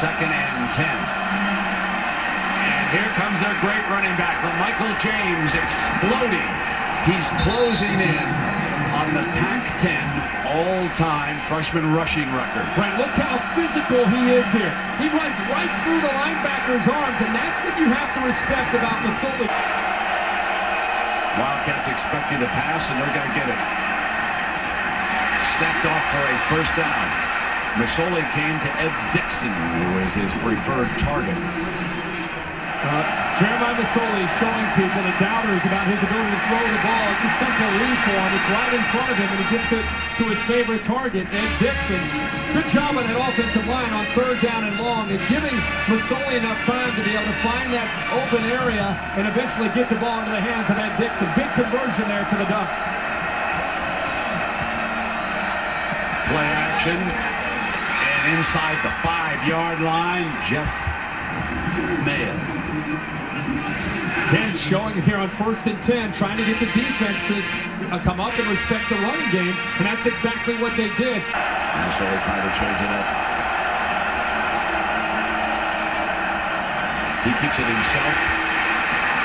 second and 10. And here comes their great running back, Michael James, exploding. He's closing in on the Pac-10 all-time freshman rushing record. Brent, look how physical he is here. He runs right through the linebacker's arms, and that's what you have to respect about Masoli. Wildcats expecting to pass, and they're going to get it. Snapped off for a first down. Masoli came to Ed Dickson, who is his preferred target. Uh, Jeremiah Masoli showing people, the doubters, about his ability to throw the ball. It's a simple read for him. It's right in front of him, and he gets it to his favorite target, Ed Dickson. Good job on that offensive line on third down and long, and giving Masoli enough time to be able to find that open area and eventually get the ball into the hands of Ed Dickson. Big conversion there for the Ducks. Play action. And inside the five-yard line, Jeff Maehl. Again, showing here on first and 10, trying to get the defense to uh, come up and respect the running game, and that's exactly what they did. Masoli trying to change it up. He keeps it himself.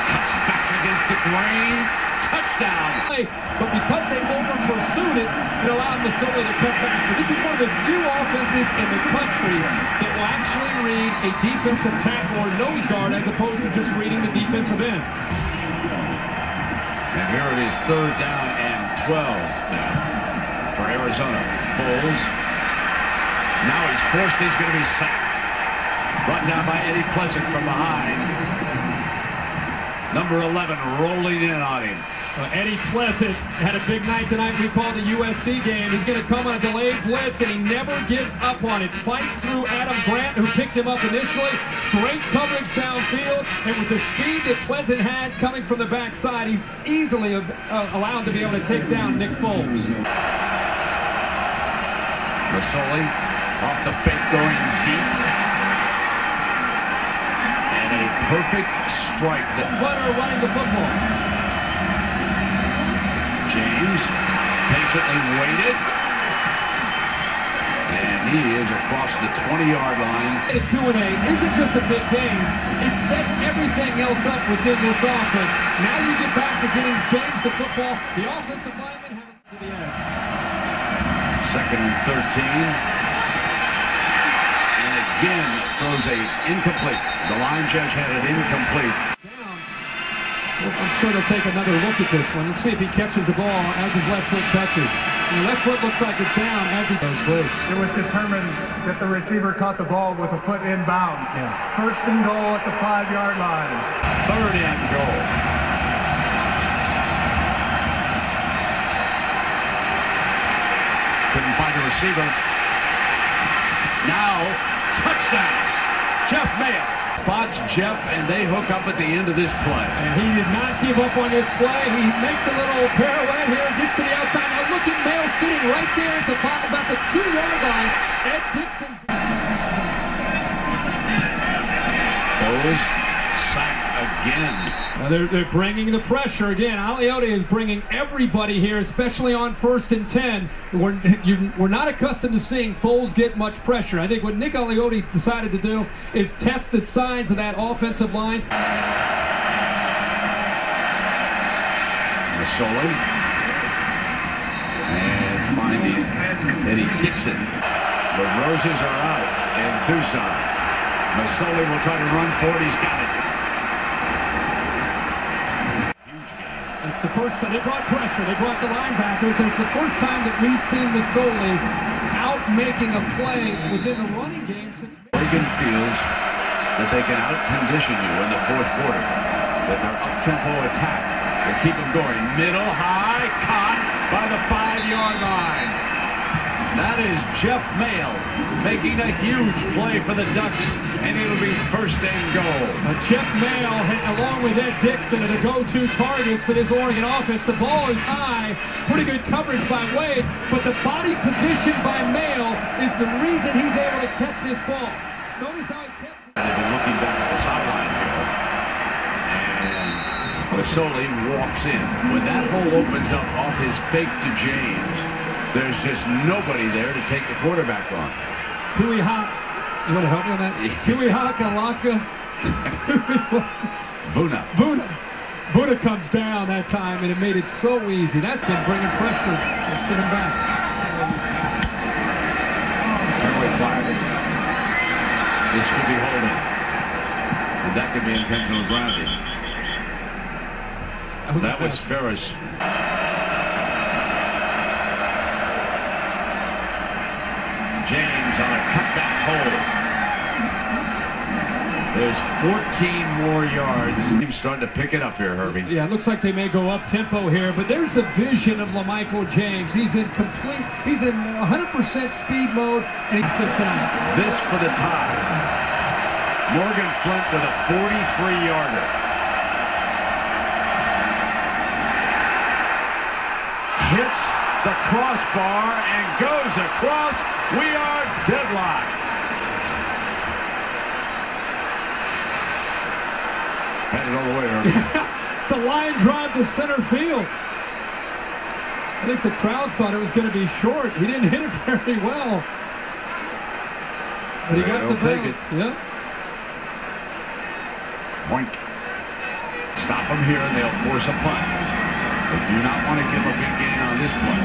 Cuts back against the grain. Touchdown. But because they over pursued it, it allowed Masoli to come back. But this is one of the few offenses in the country that will actually read a defensive tackle or nose guard as opposed to just reading the defensive end. And here it is third down and 12 now for Arizona. Foles. Now he's forced, he's going to be sacked. Brought down by Eddie Pleasant from behind. Number 11 rolling in on him. Well, Eddie Pleasant had a big night tonight. We called the USC game. He's going to come on a delayed blitz, and he never gives up on it. Fights through Adam Grant, who picked him up initially. Great coverage downfield, and with the speed that Pleasant had coming from the backside, he's easily uh, allowed to be able to take down Nick Foles. Masoli off the fake going deep. Perfect strike that Butter running the football. James patiently waited. And he is across the 20-yard line. A two and eight isn't just a big game. It sets everything else up within this offense. Now you get back to getting James the football. The offensive lineman having to the edge. Second and 13. And again throws a incomplete. The line judge had it incomplete. Down. Well, I'm sure they'll take another look at this one. Let's see if he catches the ball as his left foot touches. And the left foot looks like it's down as he goes breaks. It was determined that the receiver caught the ball with a foot inbounds. Yeah. First and goal at the five-yard line. Third and goal. Couldn't find a receiver. Now, touchdown. Jeff Maehl spots Jeff, and they hook up at the end of this play. And he did not give up on this play. He makes a little pirouette here, gets to the outside. Now look at Maehl sitting right there at the fi- about the two-yard line. Ed Dickson's Foles sacked again. Now they're, they're bringing the pressure again. Aliotti is bringing everybody here, especially on first and 10. We're, you, we're not accustomed to seeing Foles get much pressure. I think what Nick Aliotti decided to do is test the size of that offensive line. Masoli. And finding Eddie Dickson. The Roses are out in Tucson. Masoli will try to run for it. He's got it. It's the first time they brought pressure. They brought the linebackers, and it's the first time that we've seen Masoli out making a play within the running game since. Oregon feels that they can out-condition you in the fourth quarter. That their up-tempo attack will keep them going. Middle, high, caught by the five-yard line. That is Jeff Maehl making a huge play for the Ducks, and it'll be first and goal. Uh, Jeff ha- along with Ed Dickson, are the go-to targets for this Oregon offense. The ball is high, pretty good coverage by Wade, but the body position by Maehl is the reason he's able to catch this ball. Notice how he kept. And they've been looking back at the sideline here. And Masoli walks in. When that hole opens up off his fake to James, there's just nobody there to take the quarterback on. Tui You want to help me on that? Tuihaka Laka. Vuna. Vuna. Vuna comes down that time, and it made it so easy. That's been bringing pressure and send him back. Fairway flag. This could be holding. And that could be intentional grounding. That was, That was. Ferris. On a cutback hole. There's 14 more yards. He's starting to pick it up here, Herbie. Yeah, it looks like they may go up tempo here, but there's the vision of LaMichael James. He's in complete, he's in 100% speed mode, and he took. This for the tie. Morgan Flint with a 43-yarder. The crossbar and goes across. We are deadlocked. Had it all the way. It's a line drive to center field. I think the crowd thought it was going to be short. He didn't hit it very well. But he got They'll the take bounce. Yeah. Boink. Stop him here and they'll force a punt. They do not want to give a big gain on this play.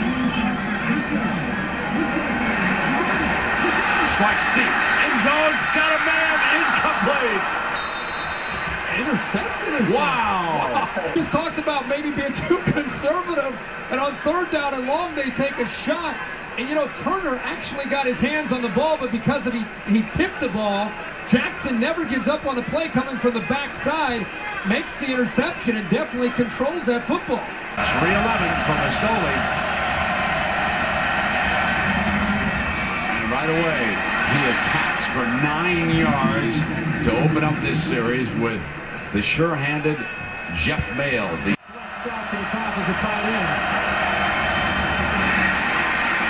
Strikes deep. End zone. Got a man. Incomplete. Intercepted. Wow. Wow. Just talked about maybe being too conservative, and on third down and long, they take a shot. And you know, Turner actually got his hands on the ball, but because of he, he tipped the ball, Jackson never gives up on the play coming from the backside, makes the interception, and definitely controls that football. 311 from Masoli. And right away, he attacks for nine yards to open up this series with the sure-handed Jeff Maehl. The Flexed out to the top as a tight end.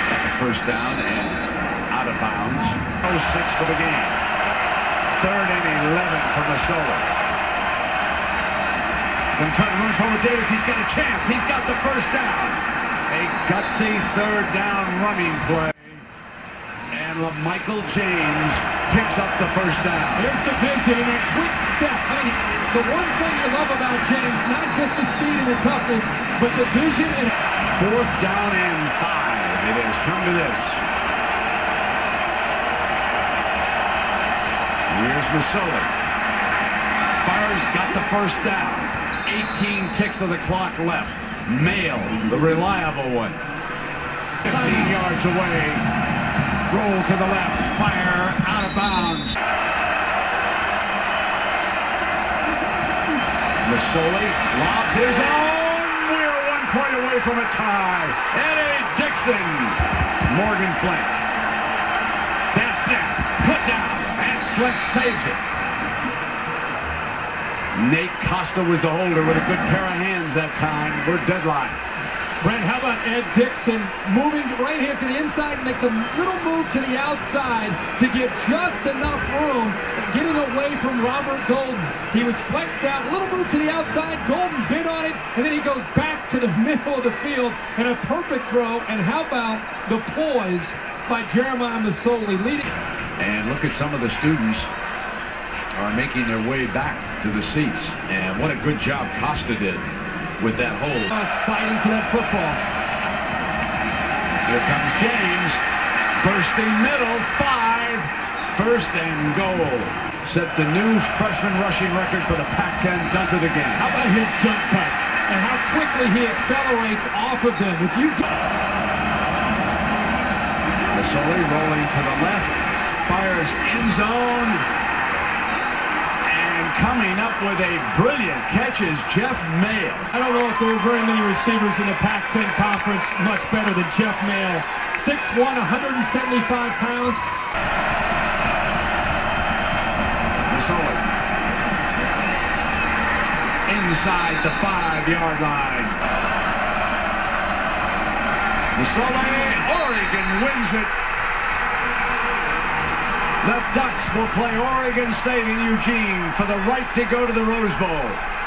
Got the first down and out of bounds. 06 for the game. Third and 11 for Masoli. Gonna try to run forward Davis. He's got a chance. He's got the first down. A gutsy third down running play. And Michael James picks up the first down. There's the vision and that quick step. I mean, the one thing you love about James, not just the speed and the toughness, but the vision and Fourth down and five. It has come to this. Here's Masoli. Fires got the first down. 18 ticks of the clock left. Maehl, the reliable one. 15 yards away. Roll to the left. Fire out of bounds. Masoli lobs his own. We're one point away from a tie. Eddie Dickson. Morgan Flint. That snap. Put down. And Flint saves it. Nate Costa was the holder with a good pair of hands that time. We're deadlocked. Brent, how about Ed Dickson moving right here to the inside, makes a little move to the outside to get just enough room, getting away from Robert Golden. He was flexed out, a little move to the outside, Golden bit on it, and then he goes back to the middle of the field, and a perfect throw. And how about the poise by Jeremiah Masoli leading? And look at some of the students are making their way back to the seats. And what a good job Costa did with that hold. Us fighting for that football. Here comes James. Bursting middle. Five. First and goal. Set the new freshman rushing record for the Pac-10. Does it again. How about his jump cuts and how quickly he accelerates off of them? If you go... Masoli rolling to the left. Fires end zone. Coming up with a brilliant catch is Jeff Maehl. I don't know if there are very many receivers in the Pac-10 conference much better than Jeff Maehl. 6'1", 175 pounds. Masoli. Inside the five-yard line. Masoli, Oregon wins it. The Ducks will play Oregon State in Eugene for the right to go to the Rose Bowl.